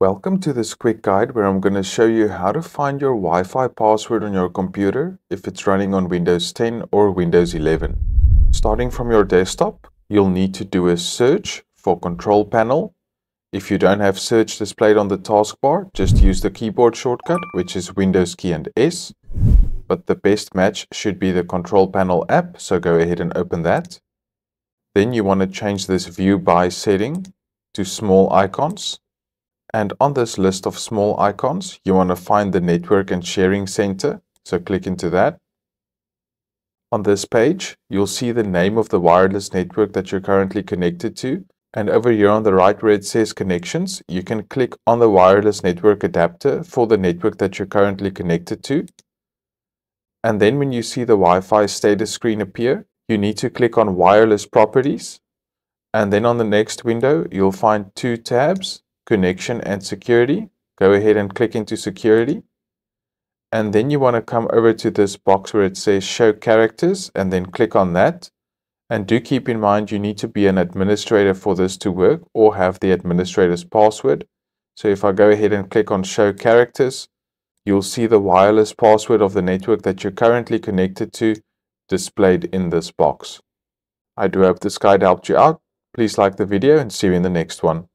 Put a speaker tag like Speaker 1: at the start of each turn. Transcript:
Speaker 1: Welcome to this quick guide where I'm going to show you how to find your Wi-Fi password on your computer if it's running on Windows 10 or Windows 11. Starting from your desktop, you'll need to do a search for Control Panel. If you don't have search displayed on the taskbar, just use the keyboard shortcut, which is Windows key and S. But the best match should be the Control Panel app, so go ahead and open that. Then you want to change this view by setting to small icons. And on this list of small icons, you want to find the Network and Sharing Center. So click into that. On this page, you'll see the name of the wireless network that you're currently connected to. And over here on the right where it says connections, you can click on the wireless network adapter for the network that you're currently connected to. And then when you see the Wi-Fi status screen appear, you need to click on wireless properties. And then on the next window, you'll find two tabs, connection and security. Go ahead and click into security. And then you want to come over to this box where it says show characters and then click on that. And do keep in mind you need to be an administrator for this to work or have the administrator's password. So if I go ahead and click on show characters, you'll see the wireless password of the network that you're currently connected to displayed in this box. I do hope this guide helped you out. Please like the video and see you in the next one.